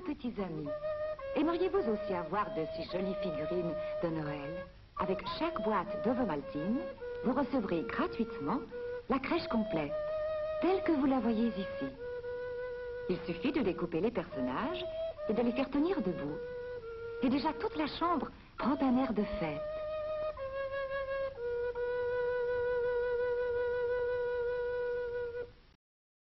petits amis, aimeriez-vous aussi avoir de si jolies figurines de Noël Avec chaque boîte d'Ovomaltine, vous recevrez gratuitement la crèche complète, telle que vous la voyez ici. Il suffit de découper les personnages et de les faire tenir debout. Et déjà toute la chambre prend un air de fête.